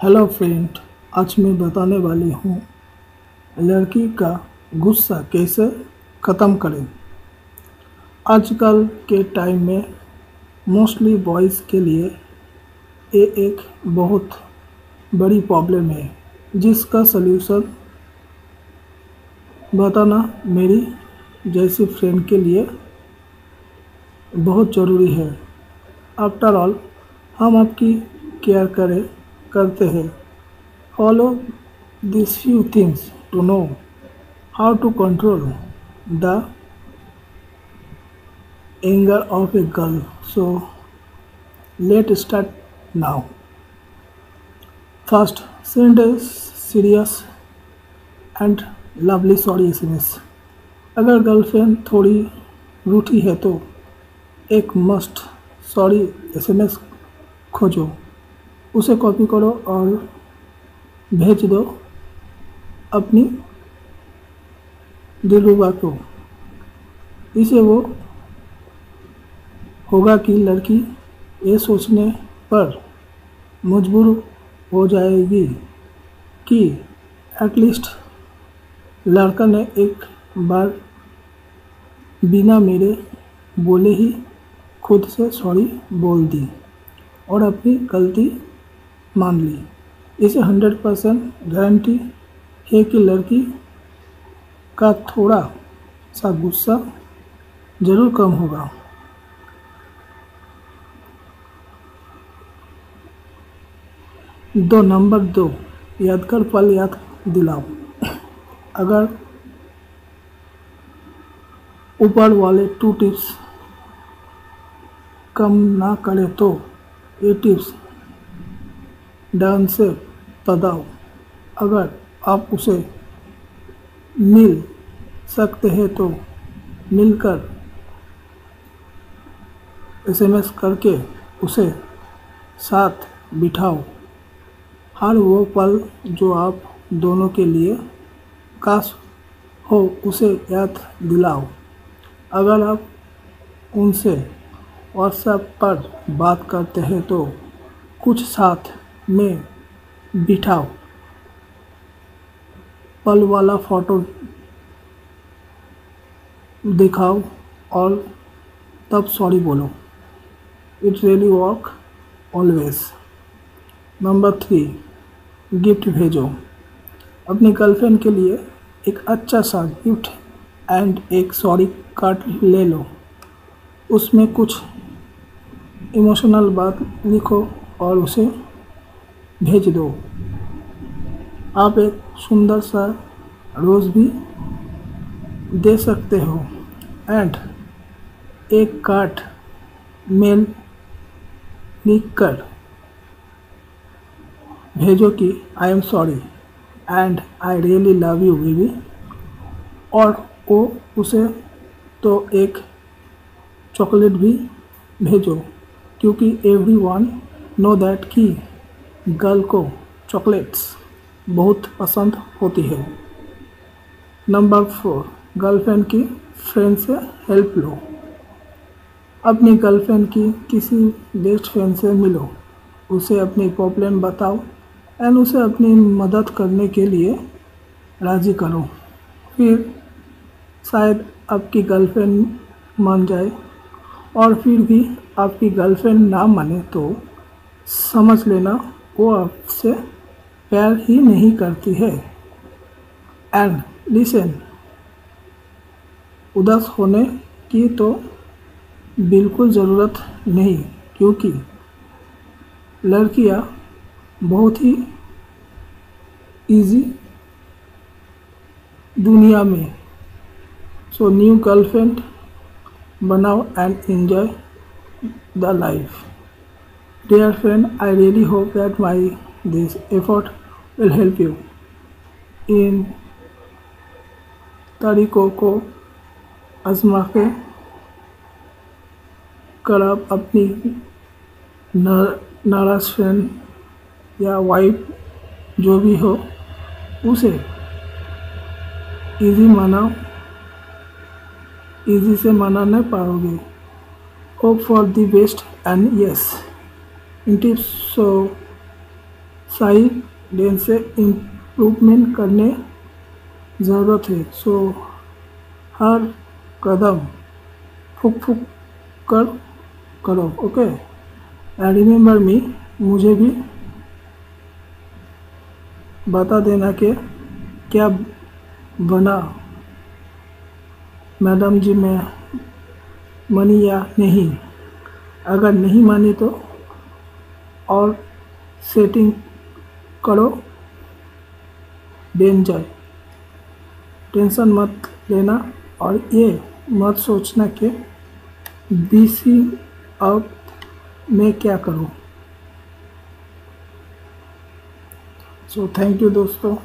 Hello friend आज मैं बताने वाली हूँ, लड़की का गुस्सा कैसे ख़त्म करें? आजकल के टाइम में मोस्टली बॉयज़ के लिए ये एक बहुत बड़ी प्रॉब्लम है, जिसका सल्यूशन बताना मेरी जैसी फ्रेंड के लिए बहुत ज़रूरी है। आफ्टर ऑल हम आपकी केयर करें। करते हैं। Follow this few things to know how to control the anger of a girl so let start now first send serious and lovely sorry S M S अगर गर्लफ्रेंड थोड़ी रूठी है तो एक must sorry S M S खोजो। उसे copy करो और भेज दो अपनी दिलरुबा को इसे वो होगा कि लड़की ये सोचने पर मजबूर हो जाएगी कि एटलीस्ट लड़का ने एक बार बिना मेरे बोले ही खुद से सॉरी बोल दी और अपनी गलती मान ली। इसे हंड्रेड परसेंट गारंटी है कि लड़की का थोड़ा सा गुस्सा ज़रूर कम होगा। दो, नंबर दो, यादगार पल याद दिलाओ। अगर ऊपर वाले टू टिप्स कम ना करे तो ये टिप्स से बताओ अगर आप उसे मिल सकते हैं तो मिलकर एसएमएस करके उसे साथ बिठाओ। हर वो पल जो आप दोनों के लिए काश हो, उसे याद दिलाओ। अगर आप उनसे व्हाट्सएप पर बात करते हैं तो कुछ साथ में बिठाओ। पल वाला फ़ोटो दिखाओ और तब सॉरी बोलो। It really work always number three gift भेजो। अपनी गर्लफ्रेंड के लिए एक अच्छा सा गिफ्ट एंड एक सॉरी कार्ड ले लो। उसमें कुछ इमोशनल बात लिखो और उसे भेज दो। आप एक सुंदर सा रोज़ भी दे सकते हो। एंड एक कार्ड मेल लिख कर भेजो कि I am sorry and I really love you baby और वो उसे तो एक चॉकलेट भी भेजो, क्योंकि एवरी वन नो दैट की गर्ल को चॉकलेट्स बहुत पसंद होती है। नंबर फोर, गर्लफ्रेंड की फ्रेंड से हेल्प लो। अपनी गर्लफ्रेंड की किसी बेस्ट फ्रेंड से मिलो। उसे अपनी प्रॉब्लम बताओ एंड उसे अपनी मदद करने के लिए राज़ी करो। फिर शायद आपकी गर्लफ्रेंड मान जाए और फिर भी आपकी गर्लफ्रेंड ना माने तो समझ लेना वो आपसे प्यार ही नहीं करती है। एंड लिसन उदास होने की तो बिल्कुल ज़रूरत नहीं, क्योंकि लड़कियाँ बहुत ही इजी दुनिया में। सो न्यू गर्लफ्रेंड बनाओ and enjoy the life Dear friend, I really hope that my this effort will help you. In तरीक़ों को आजमा के कर आप अपनी नाराज़ फ्रेंड या वाइफ जो भी हो उसे इजी मनाओ। इजी से मना नहीं पाओगे। Hope for the best and yes so सही से इम्प्रूवमेंट करने ज़रूरत है। सो, हर कदम फूक फूक कर करो, ओके? एंड रिमेंबर मी मुझे भी बता देना कि क्या बना। मैडम जी, मैं मनी या नहीं? अगर नहीं मानी तो और सेटिंग करो। डेंजर टेंशन मत लेना और ये मत सोचना कि बी सी अब मैं क्या करूँ। सो थैंक यू दोस्तों।